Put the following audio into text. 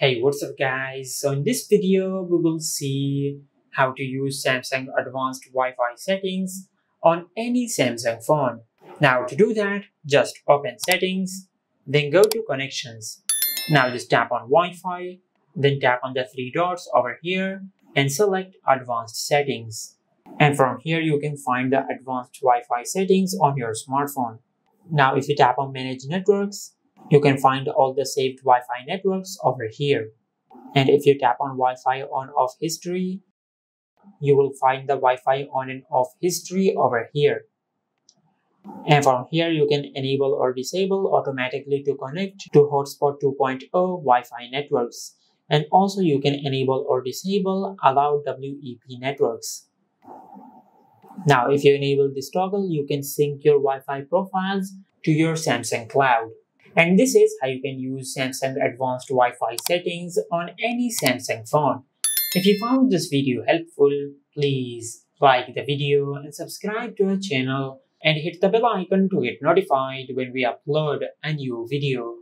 Hey, what's up guys? So in this video, we will see how to use Samsung advanced Wi-Fi settings on any Samsung phone. Now to do that, just open settings, then go to connections. Now just tap on Wi-Fi, then tap on the three dots over here and select advanced settings. And from here you can find the advanced Wi-Fi settings on your smartphone. Now if you tap on manage networks, you can find all the saved Wi-Fi networks over here. And if you tap on Wi-Fi on off history, you will find the Wi-Fi on and off history over here. And from here, you can enable or disable automatically to connect to Hotspot 2.0 Wi-Fi networks. And also you can enable or disable allow WEP networks. Now, if you enable this toggle, you can sync your Wi-Fi profiles to your Samsung Cloud. And this is how you can use Samsung advanced Wi-Fi settings on any Samsung phone. If you found this video helpful, please like the video and subscribe to our channel and hit the bell icon to get notified when we upload a new video.